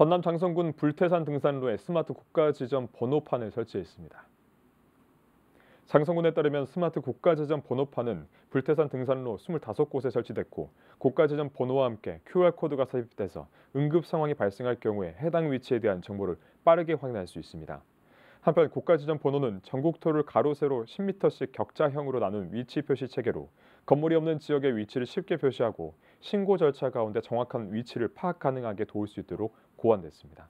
전남 장성군 불태산 등산로에 스마트 국가 지점 번호판을 설치했습니다. 장성군에 따르면 스마트 국가 지점 번호판은 불태산 등산로 25곳에 설치됐고 국가 지점 번호와 함께 QR코드가 삽입돼서 응급 상황이 발생할 경우에 해당 위치에 대한 정보를 빠르게 확인할 수 있습니다. 한편 국가 지점 번호는 전국토를 가로 세로 10m씩 격자형으로 나눈 위치 표시 체계로 건물이 없는 지역의 위치를 쉽게 표시하고 신고 절차 가운데 정확한 위치를 파악 가능하게 도울 수 있도록 고안됐습니다.